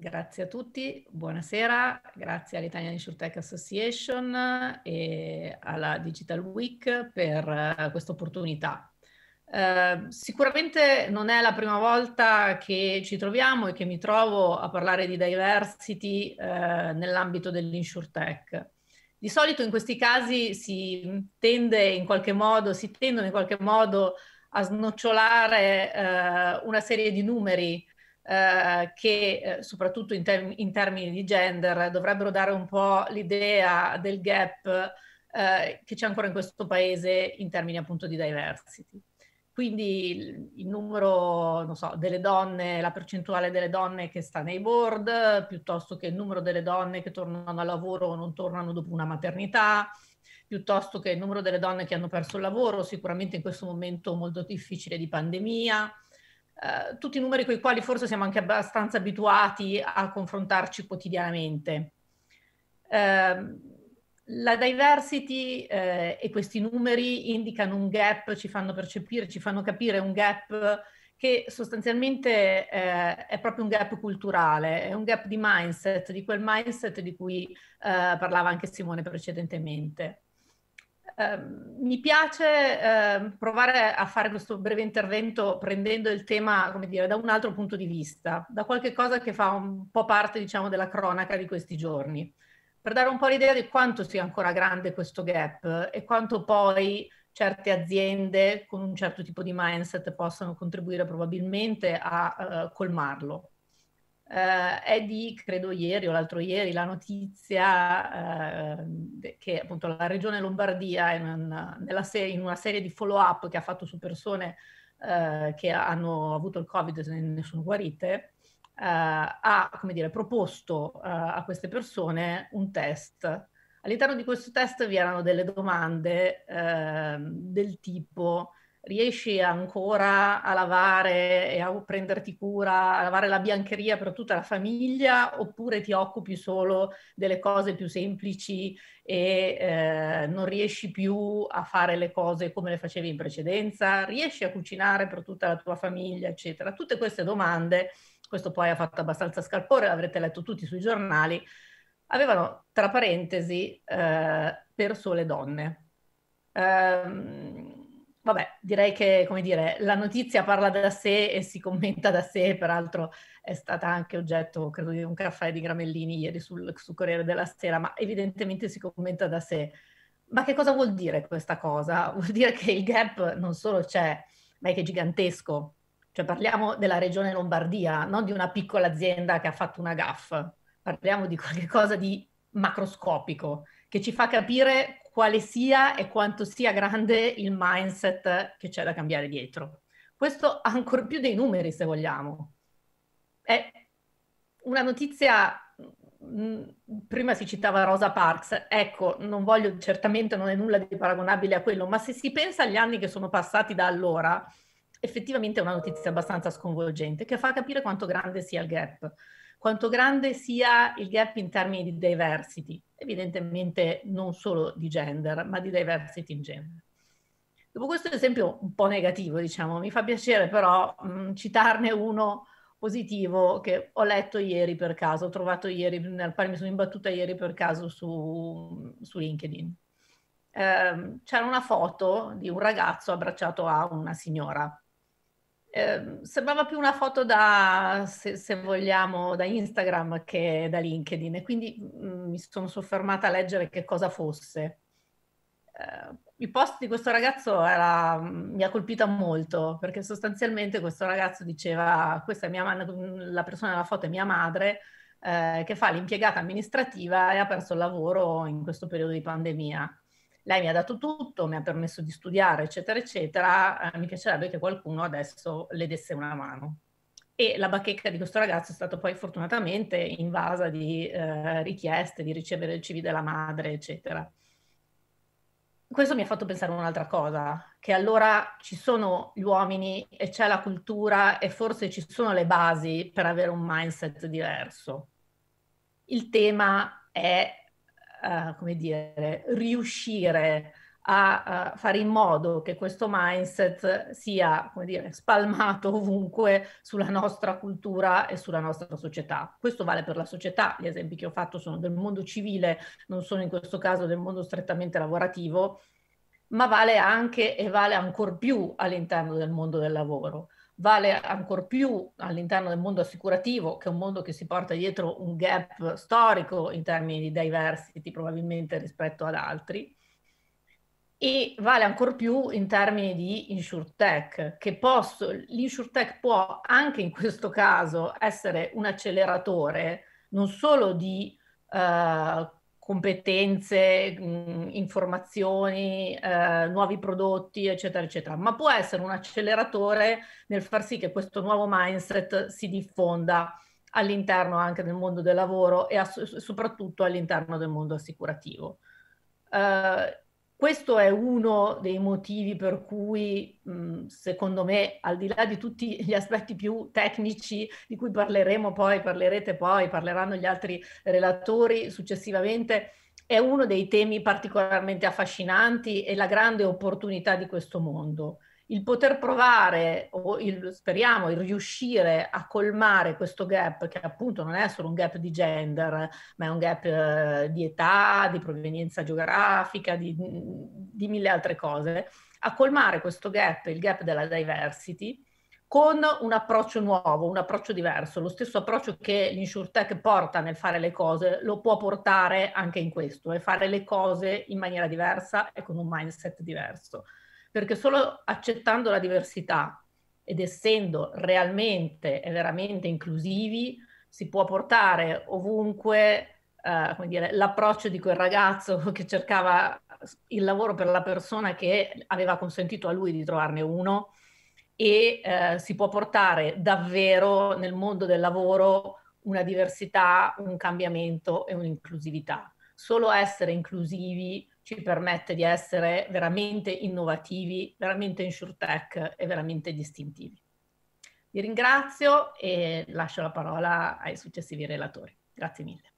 Grazie a tutti, buonasera, grazie all'Italian InsurTech Association e alla Digital Week per uh, questa opportunità. Uh, sicuramente non è la prima volta che ci troviamo e che mi trovo a parlare di diversity uh, nell'ambito dell'InsurTech. Di solito in questi casi si tende in qualche modo, si tendono in qualche modo a snocciolare una serie di numeri eh, che eh, soprattutto in, term- in, termini di gender dovrebbero dare un po' l'idea del gap eh, che c'è ancora in questo paese in termini appunto di diversity. Quindi il, il numero, so, delle donne, la percentuale delle donne che sta nei board, piuttosto che il numero delle donne che tornano al lavoro o non tornano dopo una maternità, piuttosto che il numero delle donne che hanno perso il lavoro, sicuramente in questo momento molto difficile di pandemia, eh, tutti i numeri con i quali forse siamo anche abbastanza abituati a confrontarci quotidianamente. Eh, la diversity eh, e questi numeri indicano un gap, ci fanno percepire, ci fanno capire un gap che sostanzialmente eh, è proprio un gap culturale, è un gap di mindset, di quel mindset di cui eh, parlava anche Simone precedentemente. Ehm, mi piace eh, provare a fare questo breve intervento prendendo il tema, come dire, da un altro punto di vista, da qualche cosa che fa un po' parte, diciamo, della cronaca di questi giorni, per dare un po' l'idea di quanto sia ancora grande questo gap e quanto poi certe aziende con un certo tipo di mindset possano contribuire probabilmente a uh, colmarlo eh, è di, credo ieri o l'altro ieri, la notizia eh, che appunto la regione Lombardia in una, serie, in una serie di follow-up che ha fatto su persone eh, che hanno avuto il Covid e ne sono guarite, eh, ha dire, proposto eh, a queste persone un test. All'interno di questo test vi erano delle domande ehm, del tipo riesci ancora a lavare e a prenderti cura, a lavare la biancheria per tutta la famiglia oppure ti occupi solo delle cose più semplici e eh, non riesci più a fare le cose come le facevi in precedenza, riesci a cucinare per tutta la tua famiglia, eccetera. Tutte queste domande, questo poi ha fatto abbastanza scalpore, l'avrete letto tutti sui giornali, avevano tra parentesi eh, per sole donne. Um, Vabbè, direi che, come dire, la notizia parla da sé e si commenta da sé, peraltro è stata anche oggetto, credo, di un caffè di Gramellini ieri sul, sul Corriere della Sera, ma evidentemente si commenta da sé. Ma che cosa vuol dire questa cosa? Vuol dire che il gap non solo c'è, ma è che è gigantesco. Cioè parliamo della regione Lombardia, non di una piccola azienda che ha fatto una gaff. Parliamo di qualcosa di macroscopico che ci fa capire quale sia e quanto sia grande il mindset che c'è da cambiare dietro. Questo ancora più dei numeri, se vogliamo. È una notizia, mm, prima si citava Rosa Parks, ecco, non voglio, certamente non è nulla di paragonabile a quello, ma se si pensa agli anni che sono passati da allora, effettivamente è una notizia abbastanza sconvolgente che fa capire quanto grande sia il gap quanto grande sia il gap in termini di diversity, evidentemente non solo di gender, ma di diversity in genere. Dopo questo esempio un po' negativo, diciamo, mi fa piacere però mh, mm, citarne uno positivo che ho letto ieri per caso, ho trovato ieri, nel quale mi sono imbattuta ieri per caso su, su LinkedIn. Eh, c'era una foto di un ragazzo abbracciato a una signora eh, sembrava più una foto da, se, se, vogliamo, da Instagram che da LinkedIn e quindi mh, mm, mi sono soffermata a leggere che cosa fosse. Eh, il post di questo ragazzo era, mm, mi ha colpita molto perché sostanzialmente questo ragazzo diceva questa è mia, la persona della foto è mia madre eh, che fa l'impiegata amministrativa e ha perso il lavoro in questo periodo di pandemia lei mi ha dato tutto, mi ha permesso di studiare, eccetera, eccetera, eh, mi piacerebbe che qualcuno adesso le desse una mano. E la bacheca di questo ragazzo è stata poi fortunatamente invasa di eh, richieste di ricevere il CV della madre, eccetera. Questo mi ha fatto pensare a un'altra cosa, che allora ci sono gli uomini e c'è la cultura e forse ci sono le basi per avere un mindset diverso. Il tema è uh, come dire, riuscire a, a fare in modo che questo mindset sia, come dire, spalmato ovunque sulla nostra cultura e sulla nostra società. Questo vale per la società, gli esempi che ho fatto sono del mondo civile, non sono in questo caso del mondo strettamente lavorativo, ma vale anche e vale ancor più all'interno del mondo del lavoro vale ancor più all'interno del mondo assicurativo, che è un mondo che si porta dietro un gap storico in termini di diversity probabilmente rispetto ad altri, e vale ancor più in termini di insurtech, che posso, l'insurtech può anche in questo caso essere un acceleratore non solo di uh, competenze, mh, informazioni, eh, nuovi prodotti, eccetera, eccetera, ma può essere un acceleratore nel far sì che questo nuovo mindset si diffonda all'interno anche del mondo del lavoro e soprattutto all'interno del mondo assicurativo. Uh, questo è uno dei motivi per cui, mh, secondo me, al di là di tutti gli aspetti più tecnici di cui parleremo poi, parlerete poi, parleranno gli altri relatori successivamente, è uno dei temi particolarmente affascinanti e la grande opportunità di questo mondo il poter provare o il, speriamo il riuscire a colmare questo gap che appunto non è solo un gap di gender ma è un gap eh, di età, di provenienza geografica, di, di mille altre cose, a colmare questo gap, il gap della diversity con un approccio nuovo, un approccio diverso. Lo stesso approccio che l'InsurTech porta nel fare le cose lo può portare anche in questo e fare le cose in maniera diversa e con un mindset diverso perché solo accettando la diversità ed essendo realmente e veramente inclusivi si può portare ovunque come dire, l'approccio di quel ragazzo che cercava il lavoro per la persona che aveva consentito a lui di trovarne uno e uh, si può portare davvero nel mondo del lavoro una diversità, un cambiamento e un'inclusività. Solo essere inclusivi ci permette di essere veramente innovativi, veramente insurtech e veramente distintivi. Vi ringrazio e lascio la parola ai successivi relatori. Grazie mille.